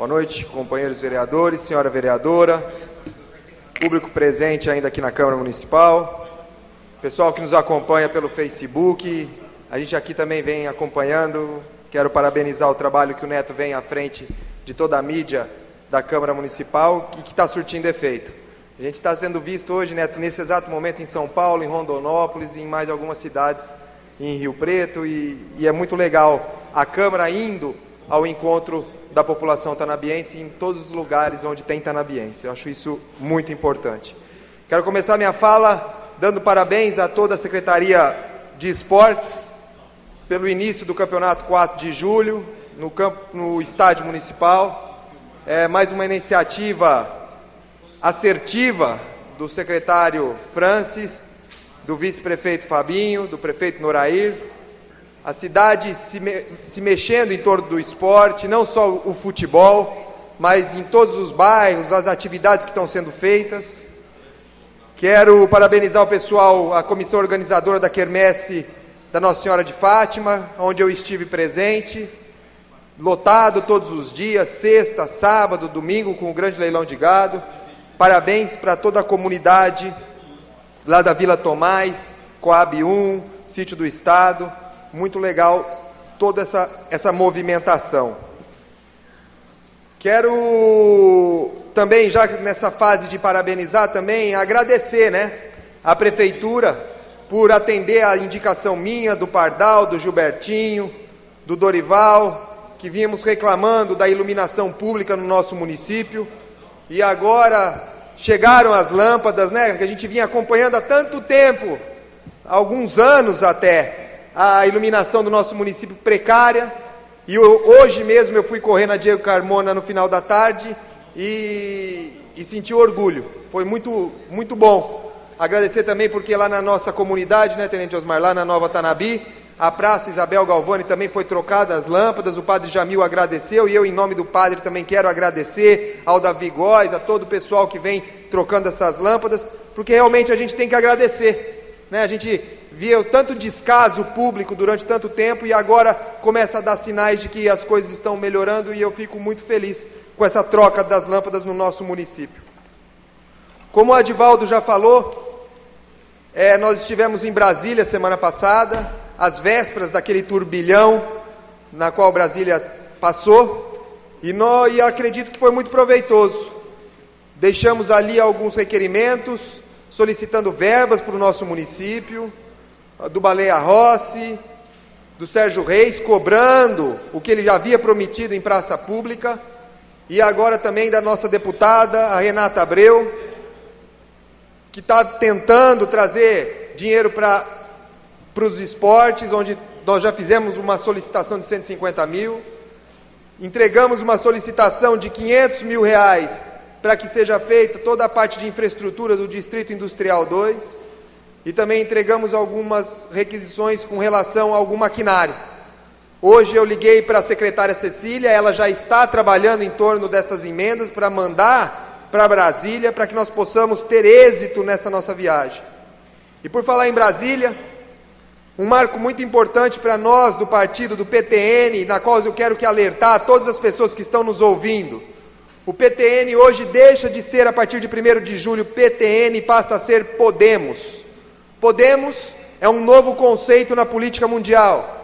Boa noite, companheiros vereadores, senhora vereadora, público presente ainda aqui na Câmara Municipal, pessoal que nos acompanha pelo Facebook, a gente aqui também vem acompanhando. Quero parabenizar o trabalho que o Neto vem à frente de toda a mídia da Câmara Municipal e que está surtindo efeito. A gente está sendo visto hoje, Neto, nesse exato momento em São Paulo, em Rondonópolis e em mais algumas cidades em Rio Preto e, e é muito legal a Câmara indo ao encontro da população tanabiense em todos os lugares onde tem tanabiense. Eu acho isso muito importante. Quero começar minha fala dando parabéns a toda a Secretaria de Esportes pelo início do Campeonato 4 de Julho no, campo, no Estádio Municipal. É mais uma iniciativa assertiva do secretário Francis, do vice-prefeito Fabinho, do prefeito Norair, a cidade se, me, se mexendo em torno do esporte, não só o futebol, mas em todos os bairros, as atividades que estão sendo feitas. Quero parabenizar o pessoal, a comissão organizadora da Quermesse da Nossa Senhora de Fátima, onde eu estive presente, lotado todos os dias, sexta, sábado, domingo, com o grande leilão de gado. Parabéns para toda a comunidade lá da Vila Tomás, Coab 1, Sítio do Estado muito legal toda essa, essa movimentação. Quero também, já nessa fase de parabenizar, também agradecer né, a Prefeitura por atender a indicação minha, do Pardal, do Gilbertinho, do Dorival, que vínhamos reclamando da iluminação pública no nosso município. E agora chegaram as lâmpadas, né, que a gente vinha acompanhando há tanto tempo, alguns anos até a iluminação do nosso município precária. E hoje mesmo eu fui correr na Diego Carmona no final da tarde e, e senti orgulho. Foi muito, muito bom. Agradecer também porque lá na nossa comunidade, né, Tenente Osmar, lá na Nova Tanabi, a Praça Isabel Galvani também foi trocada as lâmpadas, o Padre Jamil agradeceu e eu, em nome do Padre, também quero agradecer ao Davi Góes, a todo o pessoal que vem trocando essas lâmpadas, porque realmente a gente tem que agradecer. Né? A gente via tanto descaso público durante tanto tempo e agora começa a dar sinais de que as coisas estão melhorando e eu fico muito feliz com essa troca das lâmpadas no nosso município. Como o Adivaldo já falou, é, nós estivemos em Brasília semana passada, às vésperas daquele turbilhão na qual Brasília passou, e, nós, e acredito que foi muito proveitoso. Deixamos ali alguns requerimentos, solicitando verbas para o nosso município, do Baleia Rossi, do Sérgio Reis, cobrando o que ele já havia prometido em praça pública, e agora também da nossa deputada, a Renata Abreu, que está tentando trazer dinheiro para os esportes, onde nós já fizemos uma solicitação de 150 mil, entregamos uma solicitação de 500 mil reais para que seja feita toda a parte de infraestrutura do Distrito Industrial 2, e também entregamos algumas requisições com relação a algum maquinário. Hoje eu liguei para a secretária Cecília, ela já está trabalhando em torno dessas emendas para mandar para Brasília, para que nós possamos ter êxito nessa nossa viagem. E por falar em Brasília, um marco muito importante para nós do partido do PTN, na qual eu quero que alertar todas as pessoas que estão nos ouvindo. O PTN hoje deixa de ser, a partir de 1 de julho, PTN e passa a ser Podemos. Podemos é um novo conceito na política mundial.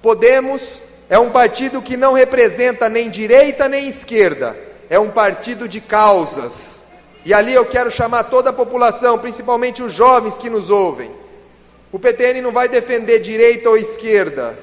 Podemos é um partido que não representa nem direita nem esquerda, é um partido de causas. E ali eu quero chamar toda a população, principalmente os jovens que nos ouvem. O PTN não vai defender direita ou esquerda,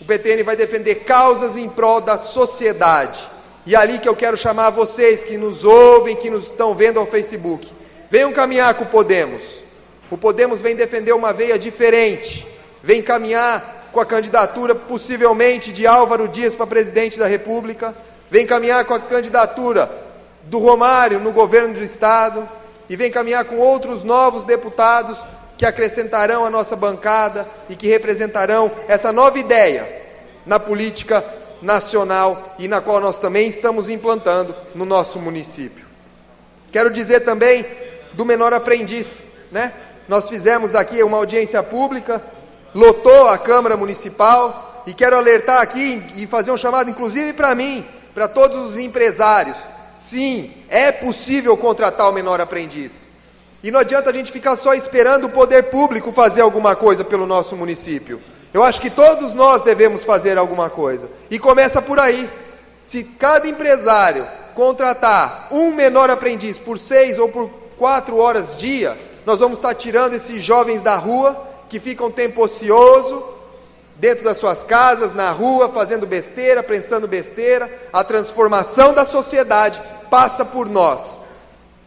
o PTN vai defender causas em prol da sociedade. E é ali que eu quero chamar vocês que nos ouvem, que nos estão vendo ao Facebook. Venham caminhar com o Podemos. O Podemos vem defender uma veia diferente, vem caminhar com a candidatura possivelmente de Álvaro Dias para presidente da República, vem caminhar com a candidatura do Romário no governo do Estado e vem caminhar com outros novos deputados que acrescentarão a nossa bancada e que representarão essa nova ideia na política nacional e na qual nós também estamos implantando no nosso município. Quero dizer também do menor aprendiz, né? Nós fizemos aqui uma audiência pública, lotou a Câmara Municipal, e quero alertar aqui e fazer um chamado, inclusive para mim, para todos os empresários: sim, é possível contratar o menor aprendiz. E não adianta a gente ficar só esperando o poder público fazer alguma coisa pelo nosso município. Eu acho que todos nós devemos fazer alguma coisa. E começa por aí. Se cada empresário contratar um menor aprendiz por seis ou por quatro horas dia, nós vamos estar tirando esses jovens da rua que ficam tempo ocioso, dentro das suas casas, na rua, fazendo besteira, pensando besteira. A transformação da sociedade passa por nós.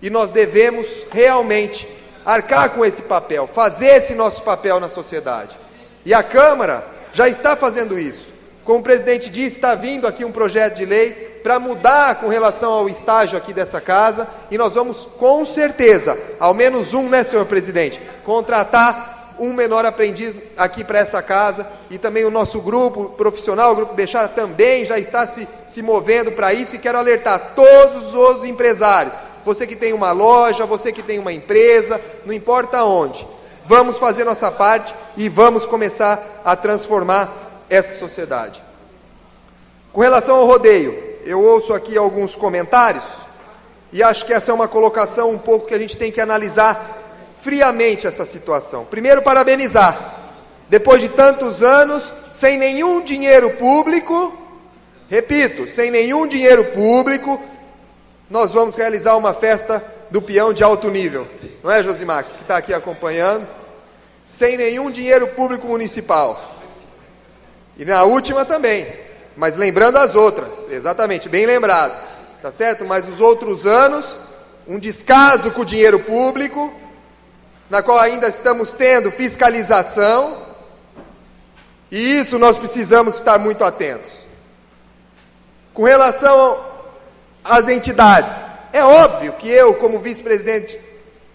E nós devemos realmente arcar com esse papel, fazer esse nosso papel na sociedade. E a Câmara já está fazendo isso. Como o presidente disse, está vindo aqui um projeto de lei para mudar com relação ao estágio aqui dessa casa, e nós vamos com certeza, ao menos um, né, senhor presidente, contratar um menor aprendiz aqui para essa casa, e também o nosso grupo profissional, o Grupo Bechara, também já está se, se movendo para isso, e quero alertar todos os empresários, você que tem uma loja, você que tem uma empresa, não importa onde. Vamos fazer nossa parte e vamos começar a transformar essa sociedade. Com relação ao rodeio, eu ouço aqui alguns comentários e acho que essa é uma colocação um pouco que a gente tem que analisar friamente essa situação. Primeiro, parabenizar. Depois de tantos anos, sem nenhum dinheiro público, repito, sem nenhum dinheiro público, nós vamos realizar uma festa do peão de alto nível, não é, Josimax, que está aqui acompanhando, sem nenhum dinheiro público municipal. E na última também, mas lembrando as outras, exatamente, bem lembrado, tá certo? Mas os outros anos, um descaso com o dinheiro público, na qual ainda estamos tendo fiscalização, e isso nós precisamos estar muito atentos. Com relação as entidades. É óbvio que eu, como vice-presidente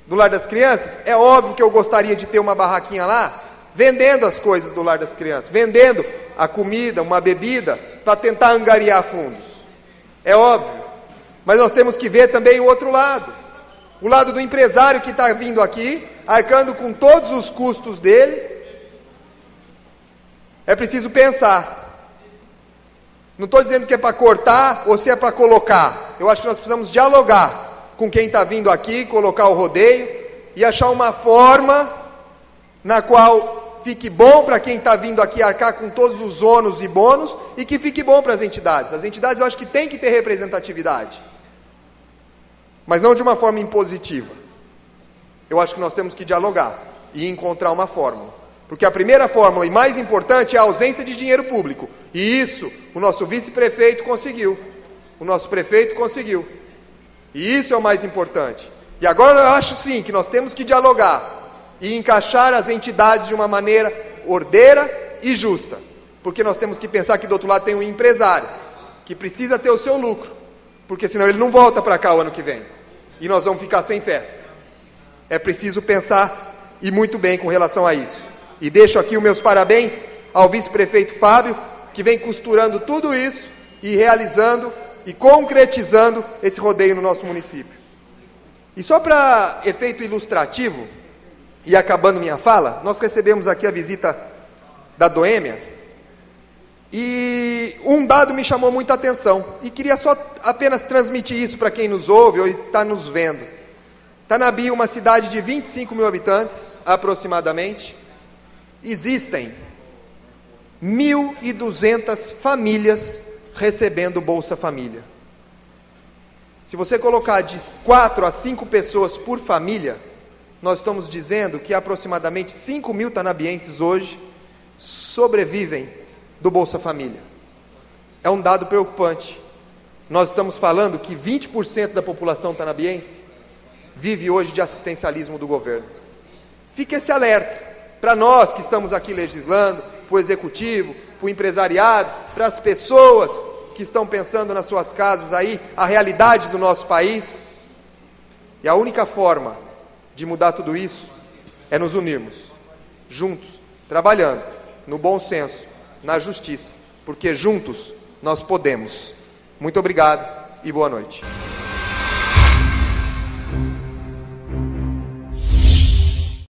do Lar das Crianças, é óbvio que eu gostaria de ter uma barraquinha lá, vendendo as coisas do Lar das Crianças, vendendo a comida, uma bebida, para tentar angariar fundos. É óbvio. Mas nós temos que ver também o outro lado. O lado do empresário que está vindo aqui, arcando com todos os custos dele. É preciso pensar. Não estou dizendo que é para cortar ou se é para colocar. Eu acho que nós precisamos dialogar com quem está vindo aqui, colocar o rodeio e achar uma forma na qual fique bom para quem está vindo aqui arcar com todos os ônus e bônus e que fique bom para as entidades. As entidades eu acho que tem que ter representatividade, mas não de uma forma impositiva. Eu acho que nós temos que dialogar e encontrar uma fórmula. Porque a primeira fórmula e mais importante é a ausência de dinheiro público. E isso o nosso vice-prefeito conseguiu. O nosso prefeito conseguiu. E isso é o mais importante. E agora eu acho sim que nós temos que dialogar e encaixar as entidades de uma maneira ordeira e justa. Porque nós temos que pensar que do outro lado tem um empresário que precisa ter o seu lucro, porque senão ele não volta para cá o ano que vem. E nós vamos ficar sem festa. É preciso pensar e muito bem com relação a isso. E deixo aqui os meus parabéns ao vice-prefeito Fábio, que vem costurando tudo isso e realizando e concretizando esse rodeio no nosso município. E só para efeito ilustrativo, e acabando minha fala, nós recebemos aqui a visita da Doêmia, e um dado me chamou muita atenção, e queria só apenas transmitir isso para quem nos ouve ou está nos vendo. Tanabi, uma cidade de 25 mil habitantes, aproximadamente, existem 1.200 famílias recebendo Bolsa Família. Se você colocar de 4 a 5 pessoas por família, nós estamos dizendo que aproximadamente 5 mil tanabienses hoje sobrevivem do Bolsa Família. É um dado preocupante. Nós estamos falando que 20% da população tanabiense vive hoje de assistencialismo do governo. Fique esse alerta para nós que estamos aqui legislando, para o executivo, para o empresariado, para as pessoas que estão pensando nas suas casas aí, a realidade do nosso país. E a única forma de mudar tudo isso é nos unirmos, juntos, trabalhando, no bom senso, na justiça, porque juntos nós podemos. Muito obrigado e boa noite.